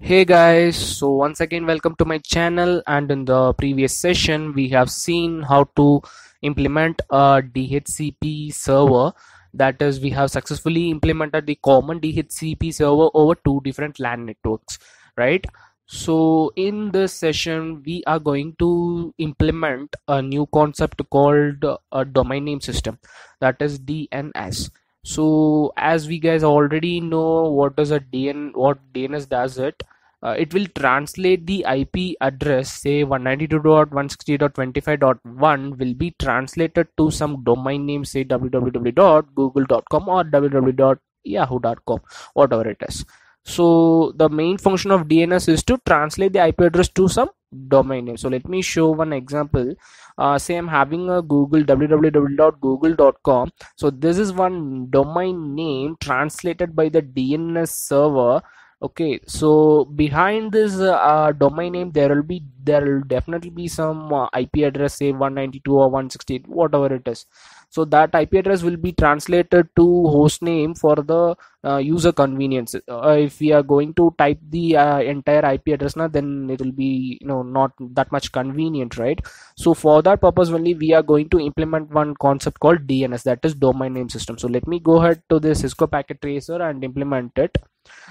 Hey guys, so once again welcome to my channel. And in the previous session we have seen how to implement a DHCP server. That is we have successfully implemented the common DHCP server over two different LAN networks right? So in this session we are going to implement a new concept called a domain name system. That is DNS so as we guys already know what does a DN what DNS does it uh, it will translate the IP address say 192.168.25.1 will be translated to some domain name say www.google.com or www.yahoo.com whatever it is. So the main function of DNS is to translate the IP address to some domain name. So let me show one example. Uh, say I'm having a Google www.google.com so this is one domain name translated by the DNS server. Okay so behind this uh, domain name there will be there will definitely be some uh, ip address say 192 or 168 whatever it is so that ip address will be translated to host name for the uh, user convenience. Uh, if we are going to type the uh, entire ip address now then it will be you know not that much convenient right? So for that purpose only we are going to implement one concept called dns that is domain name system. So let me go ahead to the cisco packet tracer and implement it.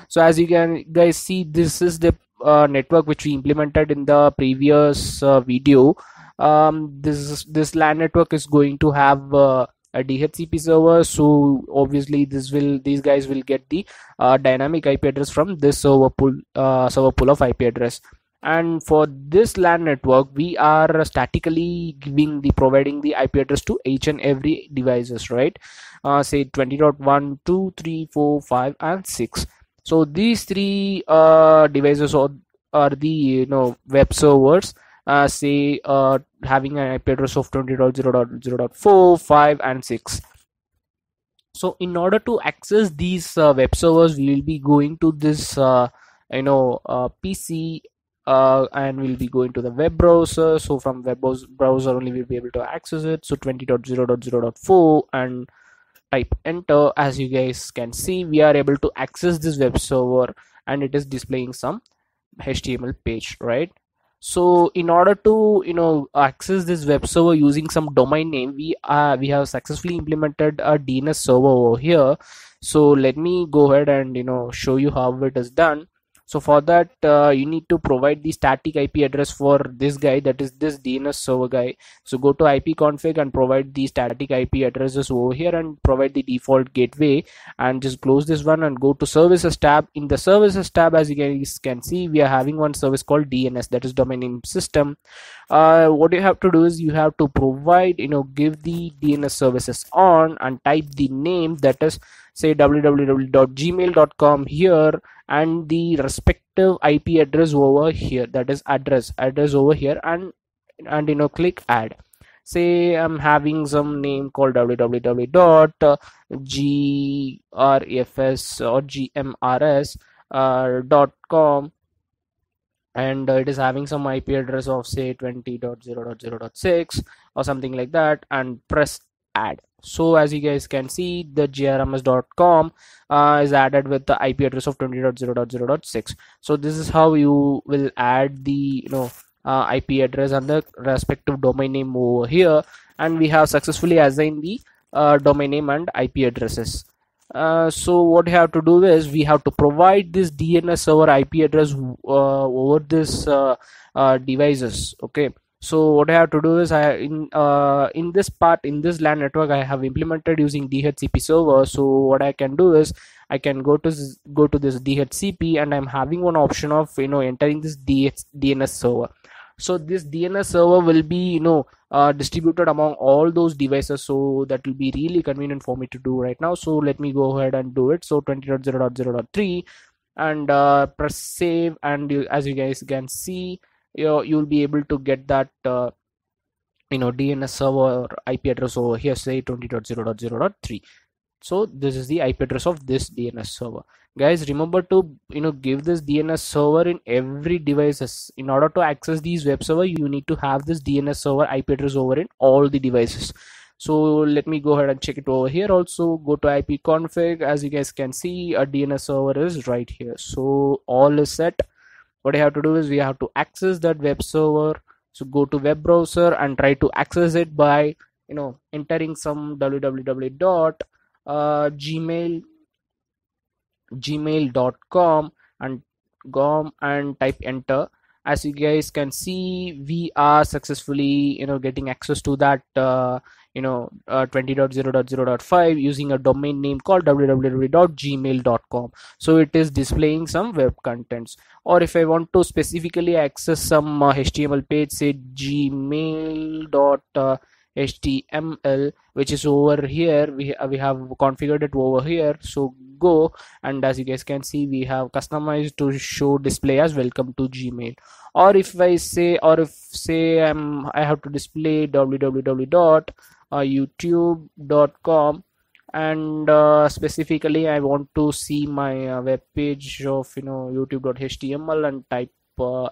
So as you can guys see this is the uh, network which we implemented in the previous uh, video um, this this LAN network is going to have uh, a DHCP server. So obviously this will these guys will get the uh, dynamic IP address from this server pool uh, server pool of IP address. And for this LAN network we are statically giving the providing the IP address to each and every devices right? Uh, say 20.1 2 3 4 5 and 6 so these three uh, devices are, are the you know web servers uh, say uh, having an IP address of 20.0.0.4 5 and 6 so in order to access these uh, web servers we will be going to this uh, you know pc uh, and we'll be going to the web browser. So from web browser only we'll be able to access it. So 20.0.0.4 and type enter. As you guys can see we are able to access this web server and it is displaying some html page right so in order to you know access this web server using some domain name we uh, we have successfully implemented a dns server over here. So let me go ahead and you know show you how it is done so for that uh, you need to provide the static ip address for this guy that is this dns server guy. So go to ipconfig and provide the static ip addresses over here and provide the default gateway and just close this one and go to services tab. In the services tab as you guys can see we are having one service called dns that is domain name system. Uh, what you have to do is you have to provide you know give the dns services on and type the name that is say www.gmail.com here and the respective ip address over here. That is address address over here and and you know click add. Say i'm having some name called www.grfs or gmrs uh, dot com and uh, it is having some ip address of say 20.0.0.6 or something like that and press add. So as you guys can see the grms.com uh, is added with the ip address of 20.0.0.6 so this is how you will add the you know uh, ip address and the respective domain name over here. And we have successfully assigned the uh, domain name and ip addresses. Uh, so what you have to do is we have to provide this dns server ip address uh, over this uh, devices. Okay so what I have to do is I in uh, in this part in this LAN network I have implemented using DHCP server. So what I can do is I can go to this, go to this DHCP and I'm having one option of you know entering this DH, DNS server. So this DNS server will be you know uh, distributed among all those devices. So that will be really convenient for me to do right now. So let me go ahead and do it. So 20.0.0.3 and uh, press save. And you, as you guys can see you you'll be able to get that uh, you know DNS server IP address over here say 20.0.0.3 so this is the IP address of this DNS server. Guys remember to you know give this DNS server in every devices. In order to access these web server you need to have this DNS server IP address over in all the devices. So let me go ahead and check it over here also. Go to ip config. As you guys can see a dns server is right here. So all is set what you have to do is we have to access that web server. So go to web browser and try to access it by you know entering some www dot uh, gmail gmail.com and go and type enter as you guys can see we are successfully you know getting access to that uh, you know uh, 20.0.0.5 using a domain name called www.gmail.com so it is displaying some web contents. Or if i want to specifically access some uh, html page say gmail.html uh, which is over here we, we have configured it over here. So go. And as you guys can see we have customized to show display as welcome to gmail. Or if i say or if say i'm i have to display www.youtube.com and uh, specifically i want to see my uh, web page of you know youtube.html and type uh,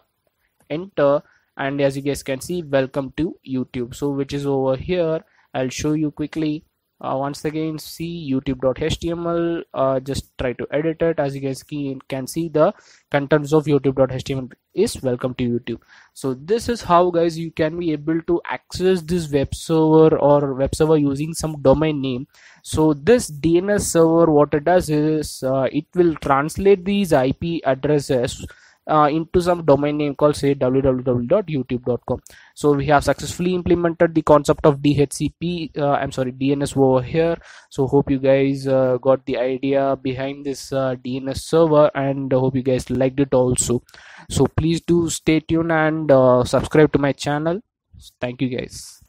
enter. And as you guys can see welcome to youtube. So which is over here i'll show you quickly uh, once again see youtube.html uh, just try to edit it. As you guys can see the contents of youtube.html is welcome to youtube. So this is how guys you can be able to access this web server or web server using some domain name. So this dns server what it does is uh, it will translate these ip addresses uh, into some domain name called say www.youtube.com so we have successfully implemented the concept of dhcp uh, i'm sorry dns over here. So hope you guys uh, got the idea behind this uh, dns server and hope you guys liked it also. So please do stay tuned and uh, subscribe to my channel. Thank you guys